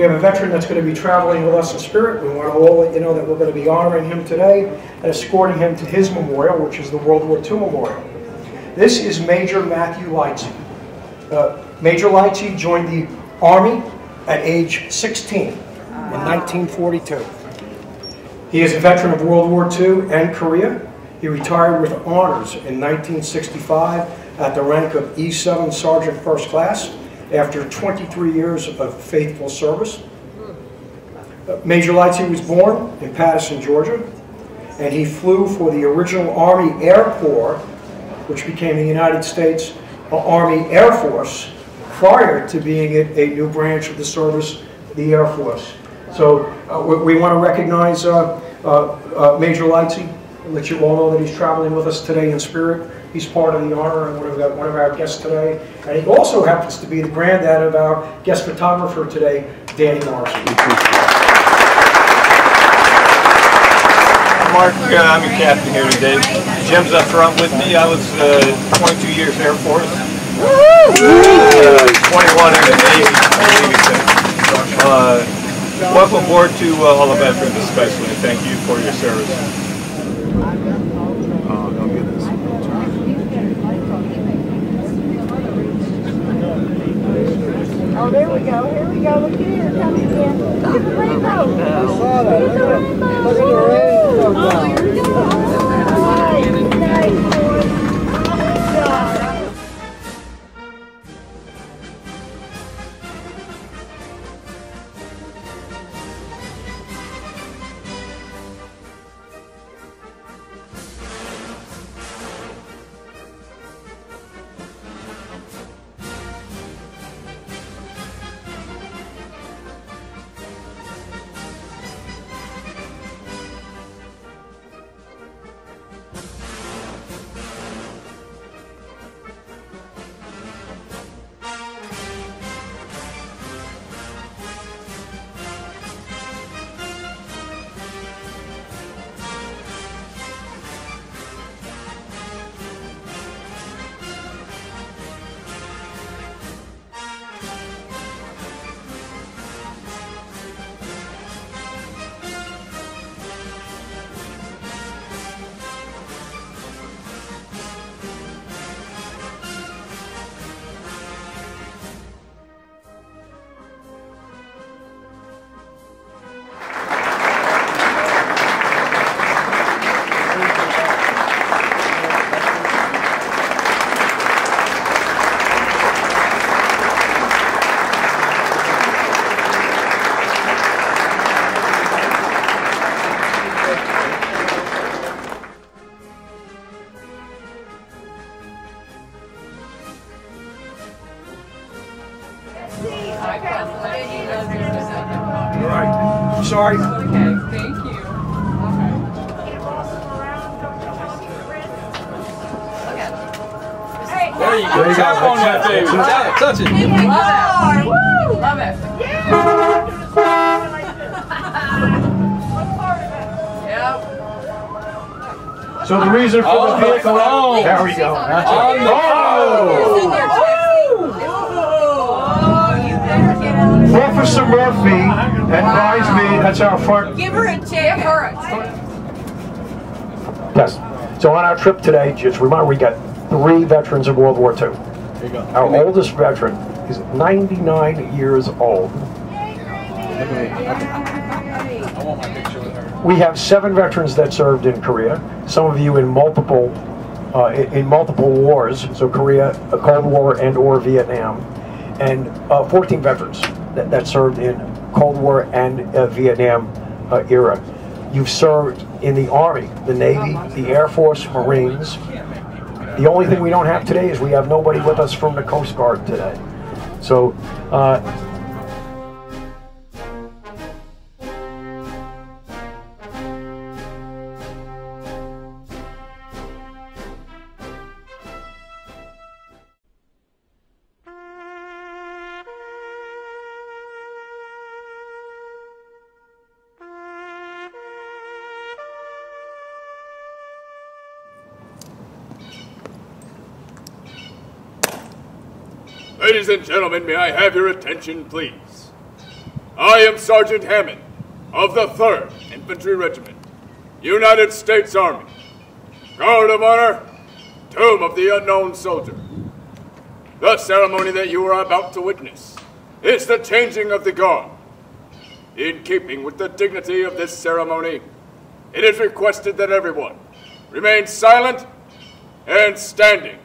We have a veteran that's going to be traveling with us in spirit. We want to all let you know that we're going to be honoring him today and escorting him to his memorial, which is the World War II Memorial. This is Major Matthew Lightsey. Uh, Major Lightsey joined the Army at age 16 in 1942. He is a veteran of World War II and Korea. He retired with honors in 1965 at the rank of E7 Sergeant First Class after 23 years of faithful service. Major Lightsey was born in Patterson, Georgia, and he flew for the original Army Air Corps, which became the United States Army Air Force, prior to being a, a new branch of the service, the Air Force. So uh, we, we want to recognize uh, uh, uh, Major Lightsey, let you all know that he's traveling with us today in spirit. He's part of the honor and of, the, one of our guests today. And he also happens to be the granddad of our guest photographer today, Danny Morrison. Mark, uh, I'm your captain here today. Jim's up front with me. I was uh, 22 years Air Force. Uh, 21 in the Navy. Uh, welcome aboard to uh, all the veterans especially, thank you for your service. Oh, there we go. Here we go. Look at here. Coming again. Look at the rainbow. I saw that. Look at the rainbow. Look at the rainbow. Oh, you're There you go. Tap on that baby. Tap, touch it. Love it. Love it. Yep. So the reason for On the the vehicle. phone. There we go. On the Oh! Oh, you better get out of Officer Murphy advised me, that's our front Give her a check. Give her a Yes. So on our trip today, just remember, we got three veterans of World War II. There you go. Our oldest veteran is 99 years old. I want my picture with her. We have seven veterans that served in Korea. Some of you in multiple uh, in, in multiple wars. So Korea, uh, Cold War, and or Vietnam, and uh, 14 veterans that, that served in Cold War and uh, Vietnam uh, era. You've served in the Army, the Navy, the Air Force, Marines, The only thing we don't have today is we have nobody with us from the Coast Guard today. So, uh, Ladies and gentlemen, may I have your attention, please? I am Sergeant Hammond of the 3rd Infantry Regiment, United States Army. Guard of Honor, Tomb of the Unknown Soldier. The ceremony that you are about to witness is the changing of the guard. In keeping with the dignity of this ceremony, it is requested that everyone remain silent and standing.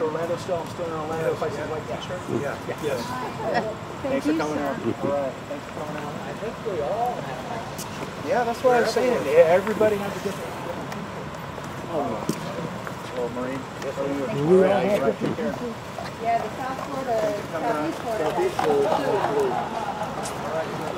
Is Orlando still? I'm still in Orlando, places like that. Yeah. yeah. Yes. Thank you, sir. All right, thanks for coming out. I think we all have. Yeah, that's what I was saying. Yeah, Everybody has a different. Oh, Well, Marine. We all have different. Yeah, the South Florida, Southeast Florida. For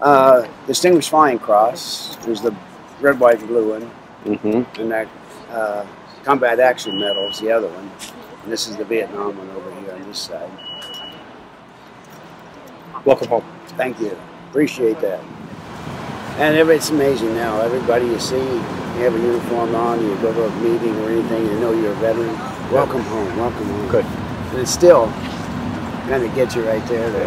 Uh, Distinguished Flying Cross is the red, white, and blue one, Mm-hmm. and that uh, Combat Action Medal is the other one. And this is the Vietnam one over here on this side. Welcome home. Thank you. Appreciate that. And it's amazing now. Everybody you see, you have a uniform on, you go to a meeting or anything, you know you're a veteran. Welcome home. Welcome home. Good. And it still kind of gets you right there. To,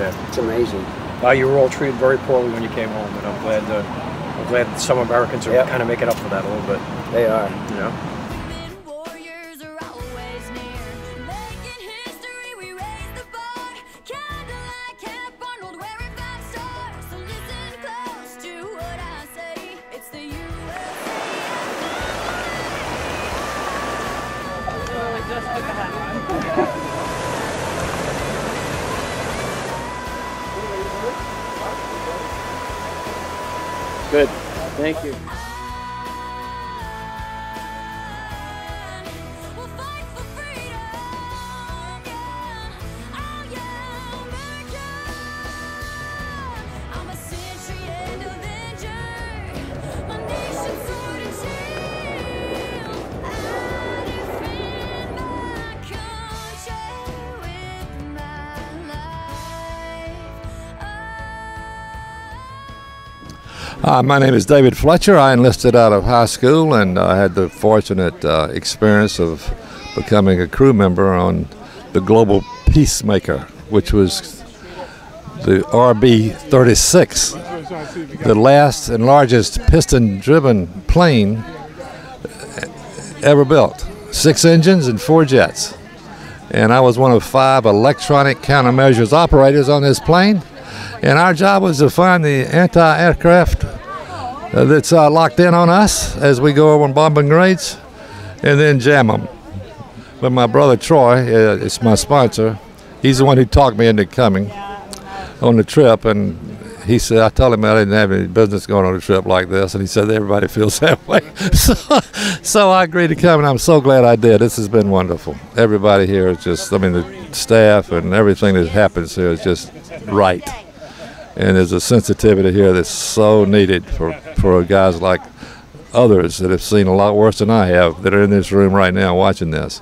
Yeah. It's amazing. Uh, you were all treated very poorly when you came home, and I'm glad, uh, I'm glad that some Americans are Yep. kind of making up for that a little bit. They are. You know. Thank you. Hi, my name is David Fletcher. I enlisted out of high school and I had the fortunate uh, experience of becoming a crew member on the Global Peacemaker, which was the RB 36, the last and largest piston driven plane ever built. Six engines and four jets. And I was one of five electronic countermeasures operators on this plane. And our job was to find the anti aircraft that's uh, locked in on us as we go on bombing grades and then jam them. But my brother Troy, uh, is my sponsor, he's the one who talked me into coming on the trip. And he said, I told him I didn't have any business going on a trip like this. And he said, everybody feels that way. so, so I agreed to come, and I'm so glad I did. This has been wonderful. Everybody here is just, I mean, the staff and everything that happens here is just right and there's a sensitivity here that's so needed for, for guys like others that have seen a lot worse than I have that are in this room right now watching this.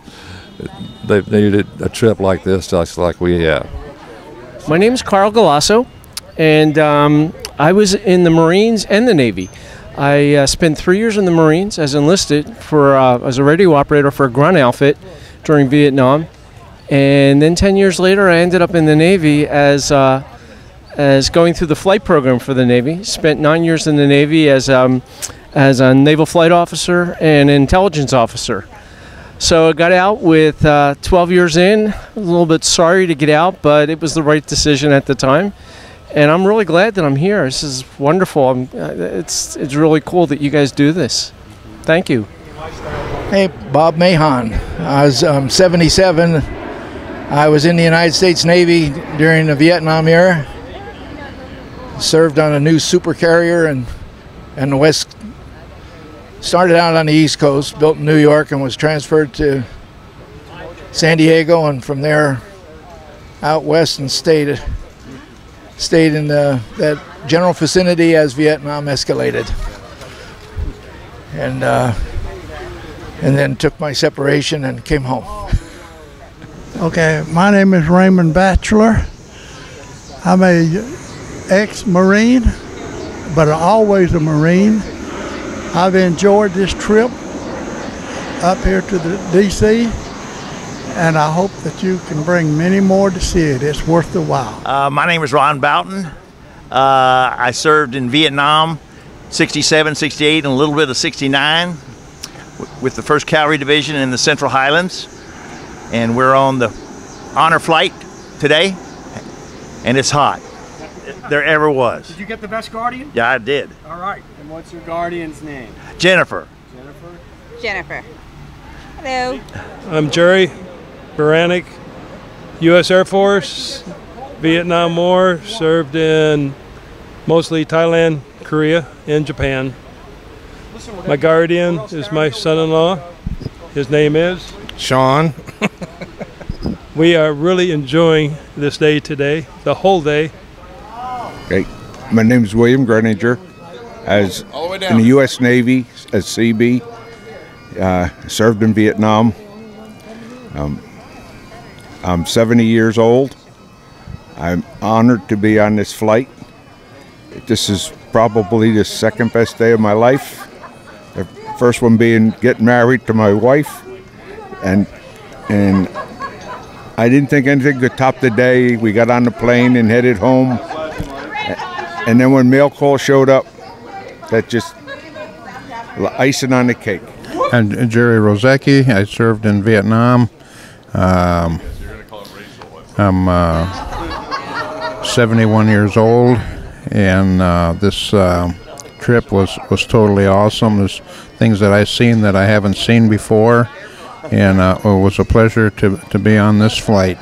They've needed a trip like this just like we have. My name is Carl Galasso, and um, I was in the Marines and the Navy. I uh, spent three years in the Marines as enlisted for uh, as a radio operator for a grunt outfit during Vietnam, and then ten years later, I ended up in the Navy as uh, as going through the flight program for the Navy. Spent nine years in the Navy as um, as a naval flight officer and intelligence officer. So I got out with uh, 12 years in. A little bit sorry to get out, but it was the right decision at the time. And I'm really glad that I'm here. This is wonderful. I'm, uh, it's it's really cool that you guys do this. Thank you. Hey, Bob Mahon. I was um, 77. I was in the United States Navy during the Vietnam era. Served on a new supercarrier and and the West. Started out on the East Coast, built in New York, and was transferred to San Diego, and from there out west and stayed stayed in the, that general vicinity as Vietnam escalated. And uh, and then took my separation and came home. Okay, my name is Raymond Batchelor. I'm a ex-Marine, but always a Marine. I've enjoyed this trip up here to the DC, and I hope that you can bring many more to see it. It's worth the while. Uh, my name is Ron Boughton. Uh, I served in Vietnam, 67, 68, and a little bit of 69 with the 1st Cavalry Division in the Central Highlands. And we're on the honor flight today, and it's hot. There ever was. Did you get the best guardian? Yeah, I did. All right. And what's your guardian's name? Jennifer. Jennifer. Jennifer. Hello. I'm Jerry Baranik, U.S. Air Force, Vietnam War, served in mostly Thailand, Korea, and Japan. My guardian is my son in law. His name is Sean. we are really enjoying this day today, the whole day. My name is William Greninger. As in the U.S. Navy as CB, uh, served in Vietnam. Um, I'm 70 years old. I'm honored to be on this flight. This is probably the second best day of my life. The first one being getting married to my wife, and and I didn't think anything could top the day. We got on the plane and headed home. And then when mail call showed up, that just icing on the cake. I'm Jerry Rozecki. I served in Vietnam. Um, I'm uh, 71 years old, and uh, this uh, trip was, was totally awesome. There's things that I've seen that I haven't seen before, and uh, it was a pleasure to, to be on this flight.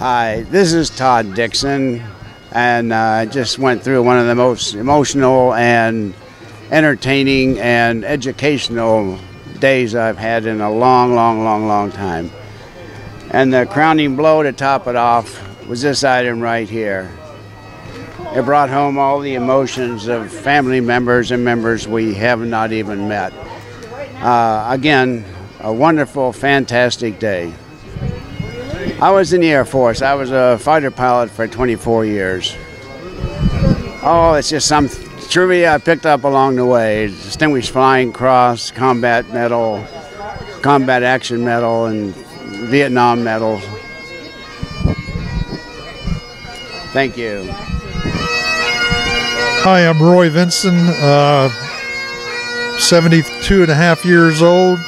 Hi, this is Todd Dixon, and uh, just went through one of the most emotional and entertaining and educational days I've had in a long, long, long, long time. And the crowning blow to top it off was this item right here. It brought home all the emotions of family members and members we have not even met. Uh, again, a wonderful, fantastic day. I was in the Air Force. I was a fighter pilot for 24 years. Oh, it's just some trivia I picked up along the way. Distinguished Flying Cross, Combat Medal, Combat Action Medal, and Vietnam Medal. Thank you. Hi, I'm Roy Vinson, uh, 72 and a half years old.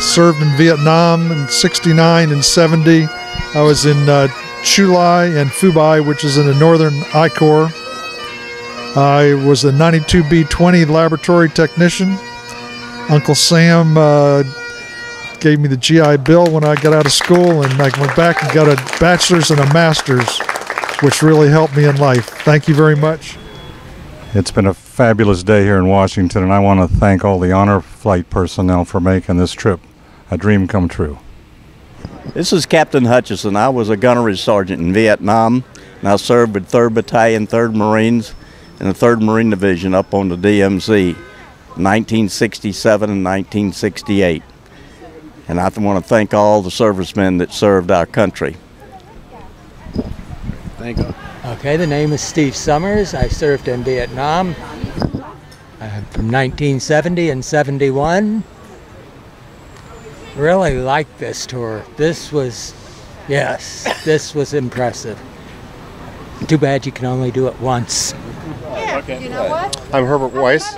Served in Vietnam in 69 and 70. I was in uh, Chu Lai and Phu Bai, which is in the northern I Corps. I was a 92B20 laboratory technician. Uncle Sam uh, gave me the GI Bill when I got out of school, and I went back and got a bachelor's and a master's, which really helped me in life. Thank you very much. It's been a fabulous day here in Washington, and I want to thank all the honor flight personnel for making this trip a dream come true. This is Captain Hutchison. I was a gunnery sergeant in Vietnam, and I served with 3rd Battalion, 3rd Marines, and the 3rd Marine Division up on the DMZ, 1967 and 1968. And I want to thank all the servicemen that served our country. Thank you. Okay, the name is Steve Summers. I served in Vietnam uh, from 1970 and 71. Really liked this tour. This was, yes, this was impressive. Too bad you can only do it once. You know what? I'm Herbert Weiss,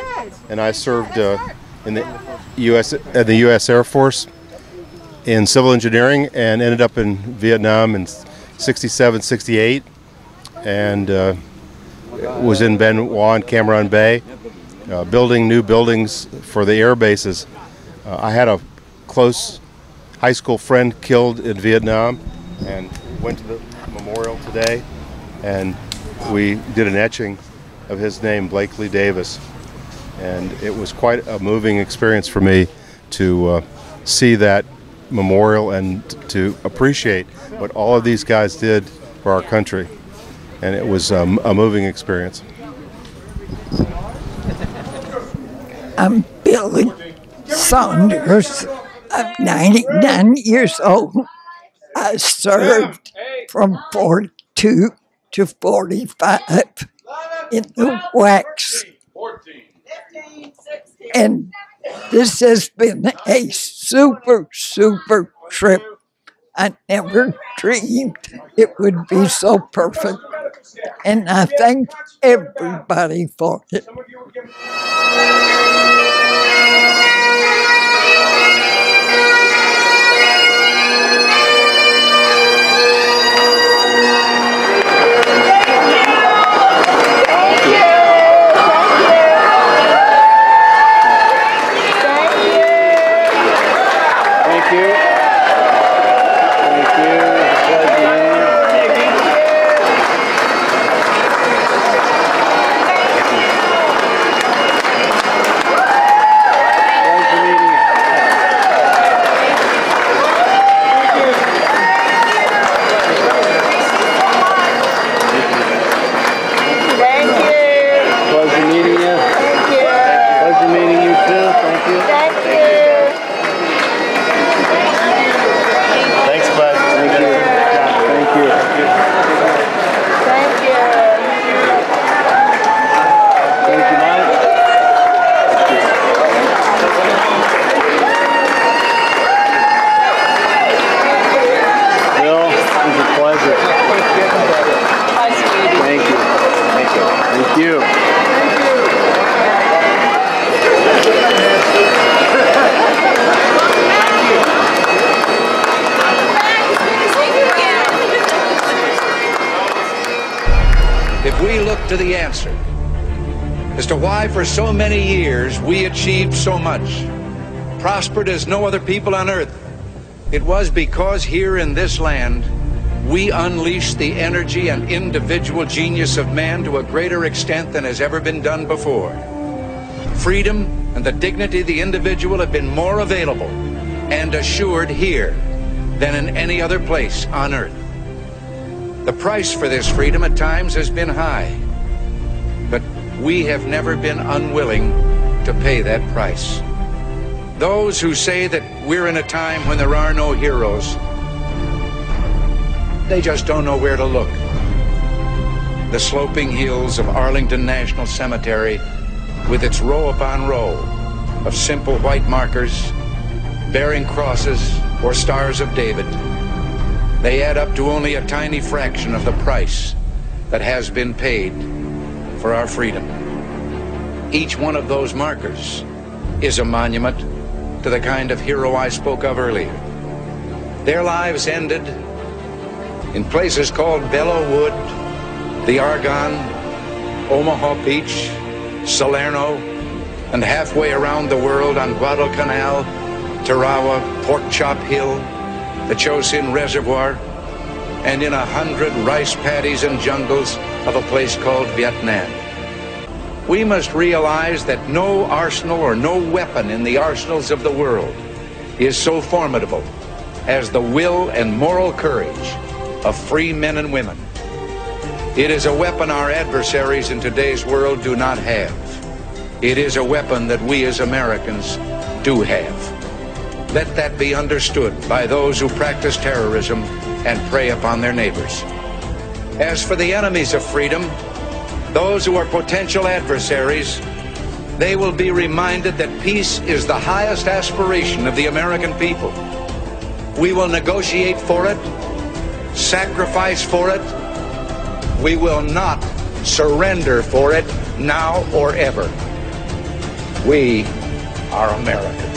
and I served uh, in the U.S. at the U.S. Air Force in civil engineering, and ended up in Vietnam in '67, '68, and uh, was in Bien Hoa and Cam Ranh Bay, uh, building new buildings for the air bases. Uh, I had a close high school friend killed in Vietnam, and went to the memorial today, and we did an etching of his name, Blakely Davis. And it was quite a moving experience for me to uh, see that memorial and to appreciate what all of these guys did for our country. And it was um, a moving experience. I'm Billy Saunders. I'm 99 years old. I served from 42 to 45 in the WACs. And this has been a super, super trip. I never dreamed it would be so perfect. And I thank everybody for it. To the answer as to why for so many years we achieved so much, prospered as no other people on earth. It was because here in this land we unleashed the energy and individual genius of man to a greater extent than has ever been done before. Freedom and the dignity of the individual have been more available and assured here than in any other place on earth. The price for this freedom at times has been high, we have never been unwilling to pay that price. Those who say that we're in a time when there are no heroes, they just don't know where to look. The sloping hills of Arlington National Cemetery, with its row upon row of simple white markers bearing crosses or stars of David, they add up to only a tiny fraction of the price that has been paid for our freedom. Each one of those markers is a monument to the kind of hero I spoke of earlier. Their lives ended in places called Belleau Wood, the Argonne, Omaha Beach, Salerno, and halfway around the world on Guadalcanal, Tarawa, Pork Chop Hill, the Chosin Reservoir, and in a hundred rice paddies and jungles of a place called Vietnam. We must realize that no arsenal or no weapon in the arsenals of the world is so formidable as the will and moral courage of free men and women. It is a weapon our adversaries in today's world do not have. It is a weapon that we as Americans do have. Let that be understood by those who practice terrorism and prey upon their neighbors. As for the enemies of freedom, those who are potential adversaries, they will be reminded that peace is the highest aspiration of the American people. We will negotiate for it, sacrifice for it. We will not surrender for it now or ever. We are Americans.